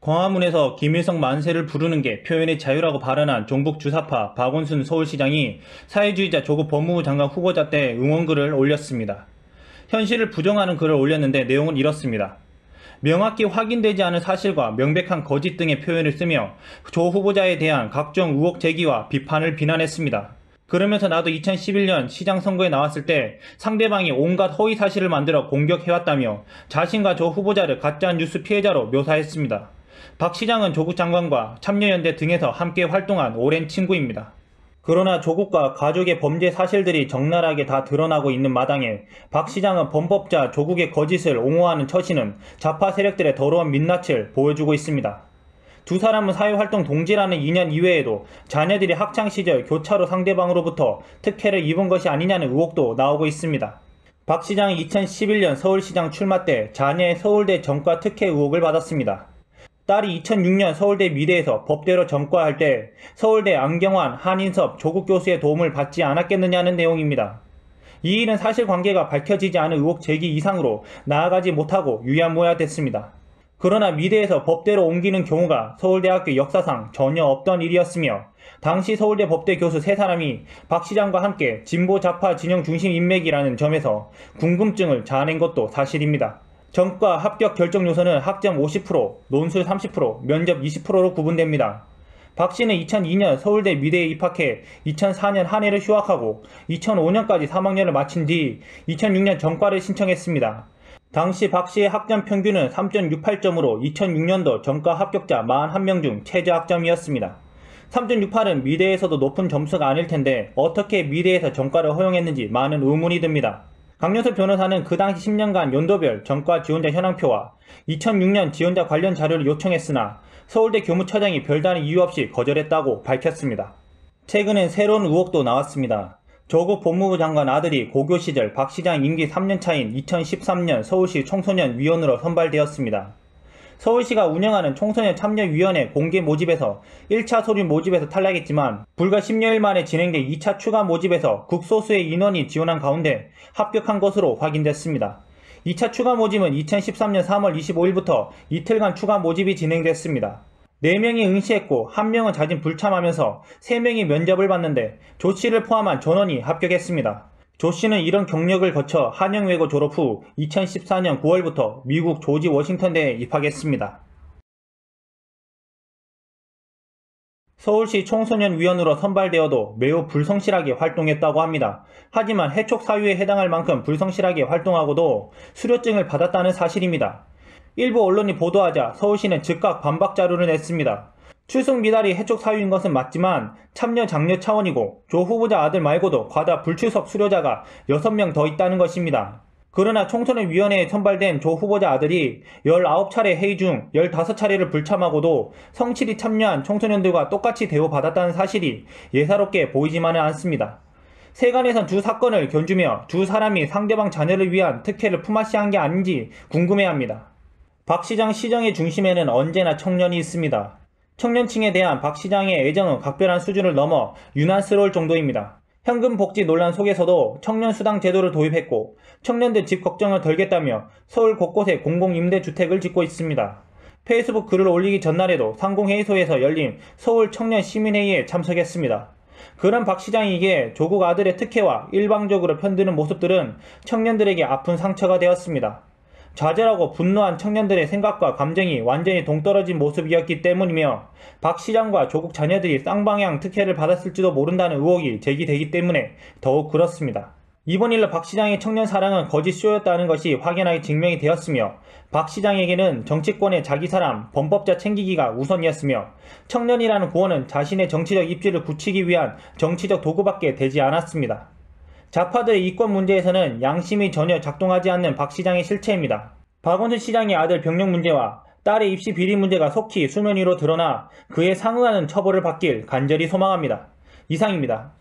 광화문에서 김일성 만세를 부르는 게 표현의 자유라고 발언한 종북 주사파 박원순 서울시장이 사회주의자 조국 법무부 장관 후보자 때 응원글을 올렸습니다. 현실을 부정하는 글을 올렸는데 내용은 이렇습니다. 명확히 확인되지 않은 사실과 명백한 거짓 등의 표현을 쓰며 조 후보자에 대한 각종 의혹 제기와 비판을 비난했습니다. 그러면서 나도 2011년 시장 선거에 나왔을 때 상대방이 온갖 허위 사실을 만들어 공격해왔다며 자신과 조 후보자를 가짜 뉴스 피해자로 묘사했습니다. 박 시장은 조국 장관과 참여연대 등에서 함께 활동한 오랜 친구입니다. 그러나 조국과 가족의 범죄 사실들이 적나라하게 다 드러나고 있는 마당에 박 시장은 범법자 조국의 거짓을 옹호하는 처신은 좌파 세력들의 더러운 민낯을 보여주고 있습니다. 두 사람은 사회활동 동지라는 인연 이외에도 자녀들이 학창시절 교차로 상대방으로부터 특혜를 입은 것이 아니냐는 의혹도 나오고 있습니다. 박 시장은 2011년 서울시장 출마 때 자녀의 서울대 전과 특혜 의혹을 받았습니다. 딸이 2006년 서울대 미대에서 법대로 전과할 때 서울대 안경환, 한인섭, 조국 교수의 도움을 받지 않았겠느냐는 내용입니다. 이 일은 사실관계가 밝혀지지 않은 의혹 제기 이상으로 나아가지 못하고 유야무야 됐습니다. 그러나 미대에서 법대로 옮기는 경우가 서울대학교 역사상 전혀 없던 일이었으며 당시 서울대 법대 교수 세 사람이 박 시장과 함께 진보 좌파 진영 중심 인맥이라는 점에서 궁금증을 자아낸 것도 사실입니다. 전과 합격 결정 요소는 학점 50%, 논술 30%, 면접 20%로 구분됩니다. 박 씨는 2002년 서울대 미대에 입학해 2004년 한 해를 휴학하고 2005년까지 3학년을 마친 뒤 2006년 전과를 신청했습니다. 당시 박 씨의 학점 평균은 3.68점으로 2006년도 전과 합격자 41명 중 최저 학점이었습니다. 3.68은 미대에서도 높은 점수가 아닐 텐데 어떻게 미대에서 전과를 허용했는지 많은 의문이 듭니다. 강효석 변호사는 그 당시 10년간 연도별 전과 지원자 현황표와 2006년 지원자 관련 자료를 요청했으나 서울대 교무처장이 별다른 이유 없이 거절했다고 밝혔습니다. 최근엔 새로운 의혹도 나왔습니다. 조국 법무부 장관 아들이 고교 시절 박 시장 임기 3년 차인 2013년 서울시 청소년 위원으로 선발되었습니다. 서울시가 운영하는 청소년 참여위원회 공개 모집에서 1차 서류 모집에서 탈락했지만 불과 10여일 만에 진행된 2차 추가 모집에서 극소수의 인원이 지원한 가운데 합격한 것으로 확인됐습니다. 2차 추가 모집은 2013년 3월 25일부터 이틀간 추가 모집이 진행됐습니다. 4명이 응시했고 1명은 자진 불참하면서 3명이 면접을 봤는데 조치를 포함한 전원이 합격했습니다. 조 씨는 이런 경력을 거쳐 한영외고 졸업 후 2014년 9월부터 미국 조지 워싱턴대에 입학했습니다. 서울시 청소년위원으로 선발되어도 매우 불성실하게 활동했다고 합니다. 하지만 해촉 사유에 해당할 만큼 불성실하게 활동하고도 수료증을 받았다는 사실입니다. 일부 언론이 보도하자 서울시는 즉각 반박 자료를 냈습니다. 출석 미달이 해촉 사유인 것은 맞지만 참여 장려 차원이고 조 후보자 아들 말고도 과다 불출석 수료자가 6명 더 있다는 것입니다. 그러나 청소년위원회에 선발된 조 후보자 아들이 19차례 회의 중 15차례를 불참하고도 성실히 참여한 청소년들과 똑같이 대우받았다는 사실이 예사롭게 보이지만은 않습니다. 세간에선 두 사건을 견주며 두 사람이 상대방 자녀를 위한 특혜를 품앗이한 게 아닌지 궁금해합니다. 박 시장 시정의 중심에는 언제나 청년이 있습니다. 청년층에 대한 박 시장의 애정은 각별한 수준을 넘어 유난스러울 정도입니다. 현금 복지 논란 속에서도 청년 수당 제도를 도입했고 청년들 집 걱정을 덜겠다며 서울 곳곳에 공공임대주택을 짓고 있습니다. 페이스북 글을 올리기 전날에도 상공회의소에서 열린 서울 청년 시민회의에 참석했습니다. 그런 박 시장에게 조국 아들의 특혜와 일방적으로 편드는 모습들은 청년들에게 아픈 상처가 되었습니다. 좌절하고 분노한 청년들의 생각과 감정이 완전히 동떨어진 모습이었기 때문이며 박 시장과 조국 자녀들이 쌍방향 특혜를 받았을지도 모른다는 의혹이 제기되기 때문에 더욱 그렇습니다. 이번 일로 박 시장의 청년 사랑은 거짓 쇼였다는 것이 확연하게 증명이 되었으며 박 시장에게는 정치권의 자기 사람, 범법자 챙기기가 우선이었으며 청년이라는 구호는 자신의 정치적 입지를 굳히기 위한 정치적 도구밖에 되지 않았습니다. 좌파들의 이권 문제에서는 양심이 전혀 작동하지 않는 박 시장의 실체입니다. 박원순 시장의 아들 병력 문제와 딸의 입시 비리 문제가 속히 수면 위로 드러나 그에 상응하는 처벌을 받길 간절히 소망합니다. 이상입니다.